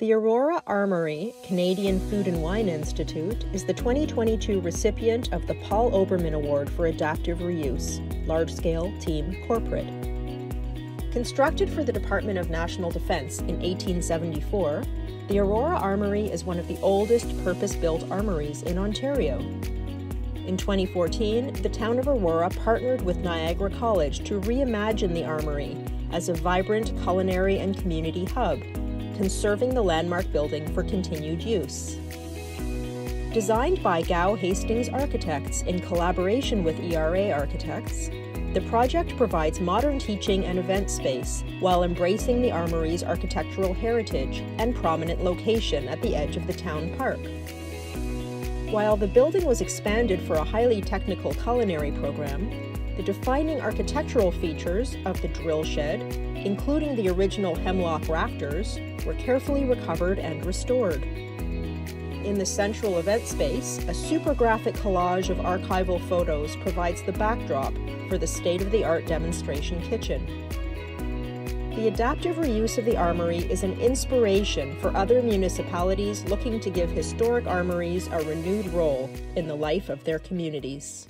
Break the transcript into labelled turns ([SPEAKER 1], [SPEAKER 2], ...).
[SPEAKER 1] The Aurora Armoury Canadian Food and Wine Institute is the 2022 recipient of the Paul Oberman Award for Adaptive Reuse, Large Scale Team Corporate. Constructed for the Department of National Defense in 1874, the Aurora Armoury is one of the oldest purpose built armories in Ontario. In 2014, the town of Aurora partnered with Niagara College to reimagine the armory as a vibrant culinary and community hub conserving the landmark building for continued use. Designed by Gow Hastings Architects in collaboration with ERA Architects, the project provides modern teaching and event space while embracing the Armory's architectural heritage and prominent location at the edge of the town park. While the building was expanded for a highly technical culinary program, the defining architectural features of the drill shed, including the original hemlock rafters, were carefully recovered and restored. In the central event space, a super graphic collage of archival photos provides the backdrop for the state of the art demonstration kitchen. The adaptive reuse of the armory is an inspiration for other municipalities looking to give historic armories a renewed role in the life of their communities.